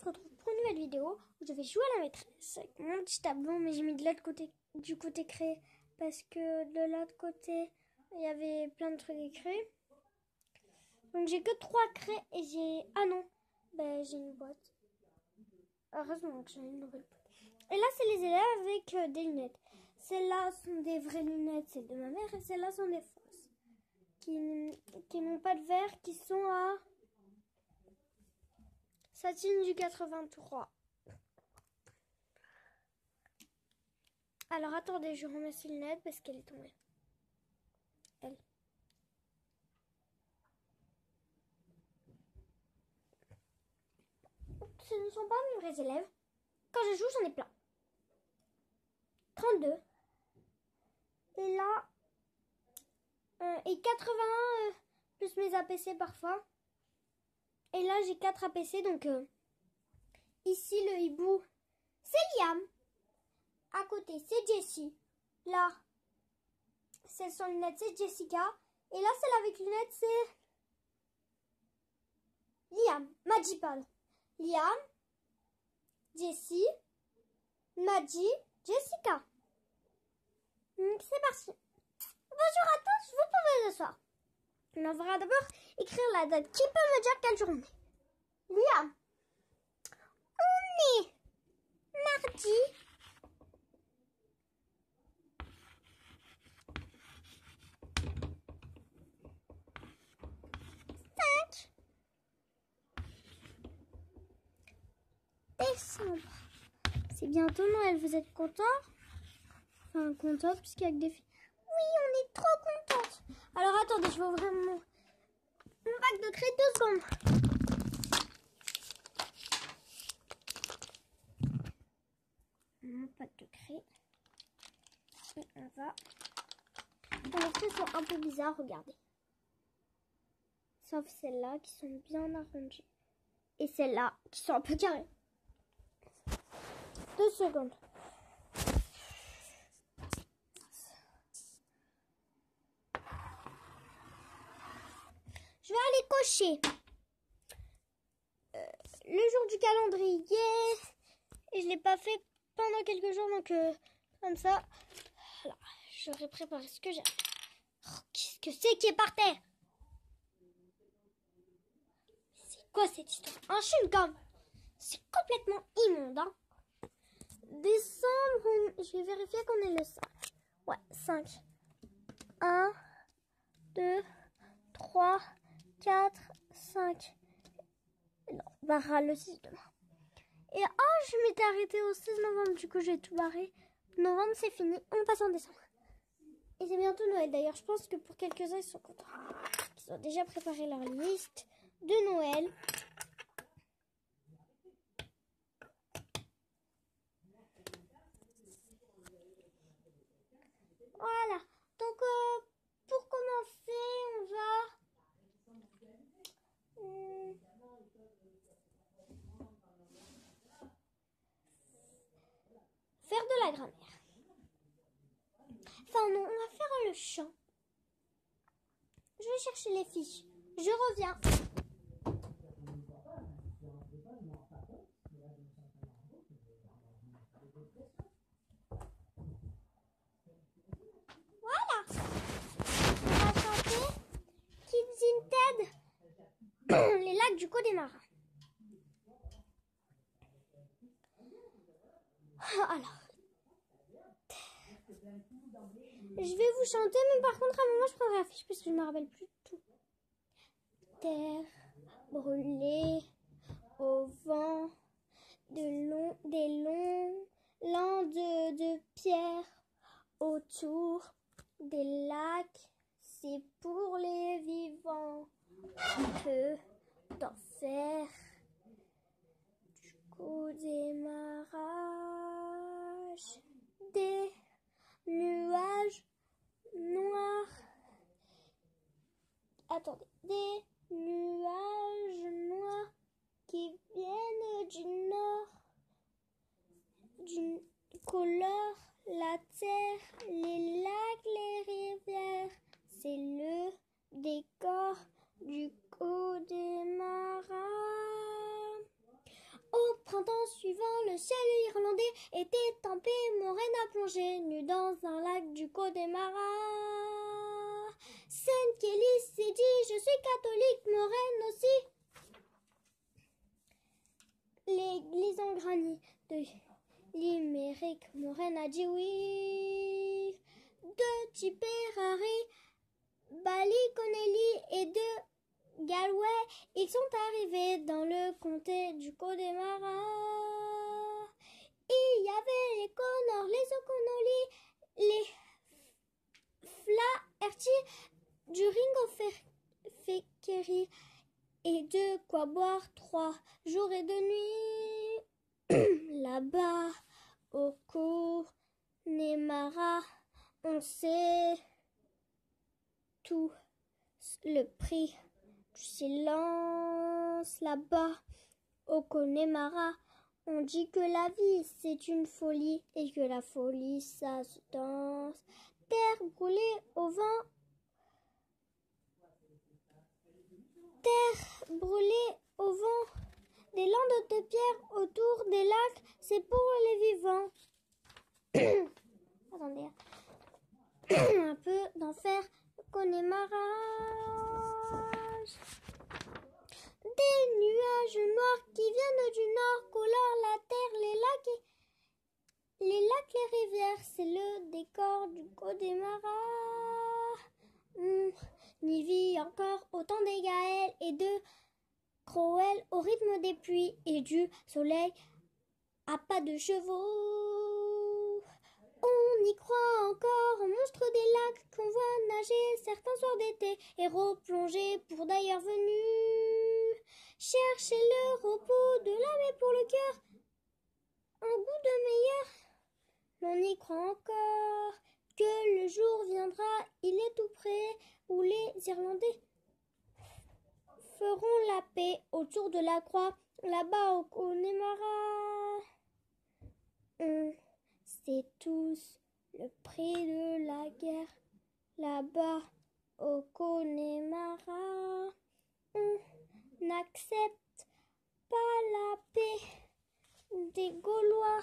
se retrouve pour une nouvelle vidéo où je vais jouer à la maîtresse avec mon petit tableau, mais j'ai mis de l'autre côté, du côté créé parce que de l'autre côté, il y avait plein de trucs écrits. Donc j'ai que trois craies et j'ai... Ah non, ben, j'ai une boîte. Heureusement que j'ai une nouvelle boîte. Et là, c'est les élèves avec euh, des lunettes. Celles-là sont des vraies lunettes, c'est de ma mère, et celles-là sont des fausses. Qui, qui n'ont pas de verre, qui sont à Satine du 83. Alors attendez, je remets ses lunettes parce qu'elle est tombée. Elle. Ce ne sont pas mes vrais élèves. Quand je joue, j'en ai plein. 32. Et là, euh, et 81 euh, plus mes APC parfois. Et là, j'ai 4 APC, donc euh, ici, le hibou, c'est Liam. À côté, c'est Jessie. Là, celle sans lunettes, c'est Jessica. Et là, celle avec lunettes, c'est Liam, Magipal. Liam, Jessie, Maggie, Jessica. Hmm, c'est parti. Bonjour à tous, vous pouvez le soir. On va d'abord écrire la date. Qui peut me dire quelle journée? Liam. On est mardi. Décembre. C'est bientôt Noël, vous êtes contents? Enfin, contents puisqu'il y a que des filles. Oui, on est trop Alors attendez, je vais ouvrir mon, bac de craie deux secondes. Mon bac de craie. Et on va. Les craie sont un peu bizarres, regardez. Sauf celles-là qui sont bien arrangées. Et celles-là qui sont un peu carrées. Deux secondes. Je vais aller cocher euh, le jour du calendrier. Et je l'ai pas fait pendant quelques jours, donc euh, comme ça, voilà, j'aurais préparé ce que j'ai. Oh, Qu'est-ce que c'est qui est par terre? C'est quoi cette histoire? Un chewing-gum C'est complètement immonde, hein Décembre, je vais vérifier qu'on est le 5. Ouais, 5. 1, 2, 3, 4, 5. Non, on barra le 6 demain. Et oh, je m'étais arrêtée au 16 novembre, du coup j'ai tout barré. Novembre c'est fini, on passe en décembre. Et c'est bientôt Noël d'ailleurs, je pense que pour quelques-uns ils sont contents. Ils ont déjà préparé leur liste de Noël. Voilà, donc euh, pour commencer, on va... Hmm. Faire de la grammaire. Enfin non, on va faire le chant. Je vais chercher les fiches. Je reviens. Voilà. On va chanter Kids in Ted. Les lacs du Connemara. Alors. Je vais vous chanter, mais par contre, à un moment, je prendrai la fiche parce que je me rappelle plus tout. Terre brûlée au vent, de long, des longs landes de pierre autour des lacs. C'est pour les vivants un peu d'enfer. Du coup, démarrage nuages noirs. Attendez, des nuages noirs qui viennent du nord, d'une couleur, la terre, les lacs, les rivières. C'est le décor du haut des marins printemps suivant, le ciel irlandais était tempé, Moraine a plongé, nu dans un lac du Connemara. Sainte Kelly s'est dit, je suis catholique, Moraine aussi. L'église en granit de Limerick, Moraine a dit oui. De Tipperary, Bali, Connelly et de Galway, ils sont arrivés dans le comté du Connemara. Il y avait les Connors, les O'Connolly, les Du Ringo Fekeri et de quoi boire trois jours et deux nuits. Là-bas, au Connemara, on sait tout le prix du silence là-bas au Connemara. On dit que la vie c'est une folie et que la folie ça se danse. Terre brûlée au vent. Terre brûlée au vent. Des landes de pierre autour des lacs, c'est pour les vivants. Attendez. Un peu d'enfer Connemara. Des nuages noirs qui viennent du nord colorent la terre, les lacs et les lacs, les rivières, c'est le décor du Connemara. On y vit encore autant des Gaëls et de Crowell au rythme des pluies et du soleil à pas de chevaux. On y croit encore aux monstres des lacs qu'on voit nager certains soirs d'été et replonger pour d'ailleurs venus. Chercher le repos de l'âme et pour le cœur un goût de meilleur. L'on y croit encore que le jour viendra, il est tout près, où les Irlandais feront la paix autour de la croix, là-bas au Connemara. On sait tous le prix de la guerre, là-bas au Connemara. On n'accepte pas la paix des Gaulois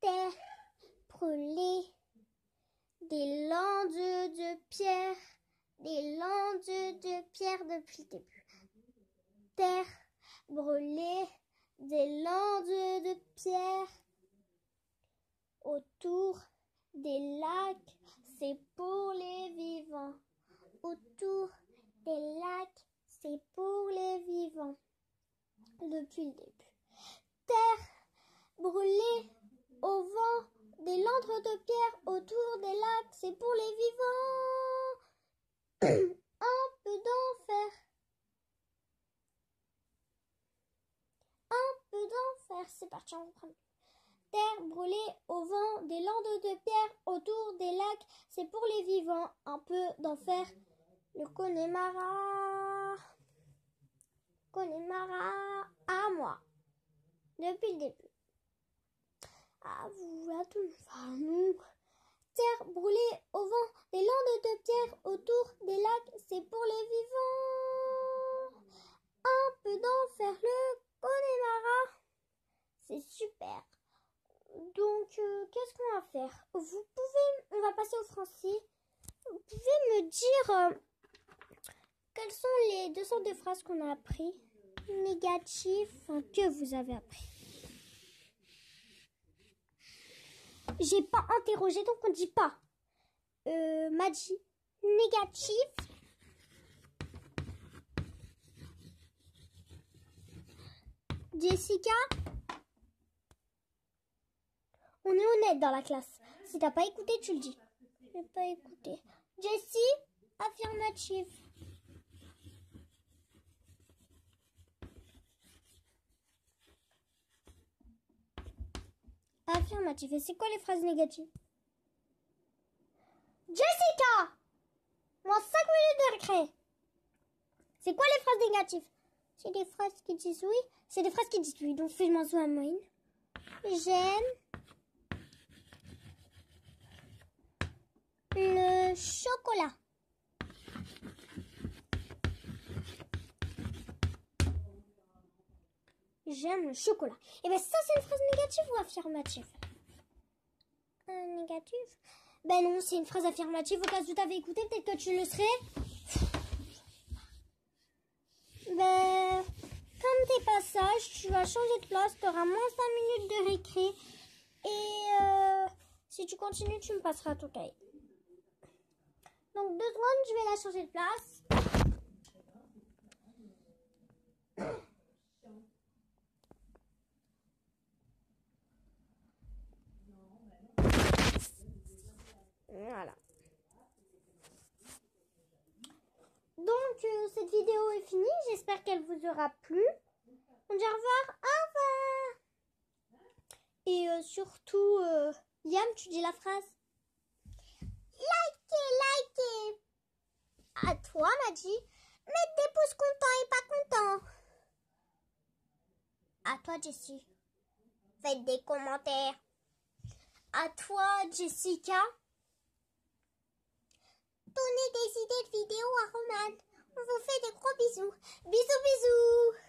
Terre brûlée, des landes de pierre, des landes de pierre depuis le début. Terre brûlée, des landes de pierre autour des lacs, c'est pour les vivants. Autour des lacs, c'est pour les vivants depuis le début. Terre brûlée au vent, des landes de pierre autour des lacs, c'est pour les vivants. Un peu d'enfer. Un peu d'enfer. C'est parti, on reprend. Terre brûlée au vent, des landes de pierre autour des lacs, c'est pour les vivants. Un peu d'enfer. Le Connemara. Connemara à moi. Depuis le début. À vous, à tous. Terre brûlée au vent, des landes de pierre autour des lacs, c'est pour les vivants. Un peu d'enfer, le Connemara. C'est super. Donc, euh, qu'est-ce qu'on va faire? Vous pouvez, on va passer au français. Vous pouvez me dire euh, quelles sont les deux sortes de phrases qu'on a appris? Négatif, enfin, que vous avez appris. J'ai pas interrogé, donc on dit pas. Euh, négatif. Jessica, on est honnête dans la classe. Si t'as pas écouté, tu le dis. J'ai pas écouté. Jessie, affirmative. Affirmatif. Et c'est quoi les phrases négatives? Jessica Moins 5 minutes de récré. C'est quoi les phrases négatives? C'est des phrases qui disent oui. C'est des phrases qui disent oui. Donc fais-moi à moyenne. J'aime le chocolat. J'aime le chocolat. Et eh bien ça c'est une phrase négative ou affirmative? Euh, Négative? Ben non, c'est une phrase affirmative. Au cas où tu t'avais écouté, peut-être que tu le serais. Ben, comme t'es pas sage, tu vas changer de place. Tu auras moins 5 minutes de récré. Et euh, si tu continues, tu me passeras ton cahier. Donc deux secondes, je vais la changer de place. Voilà. Donc, euh, cette vidéo est finie. J'espère qu'elle vous aura plu. On dit au revoir. Au revoir. Et euh, surtout, euh, Yam, tu dis la phrase. Likez, likez. À toi, Madji. Mets des pouces contents et pas contents. À toi, Jessie. Faites des commentaires. À toi, Jessica. Donnez des idées de vidéos à Roman. On vous fait des gros bisous. Bisous, bisous.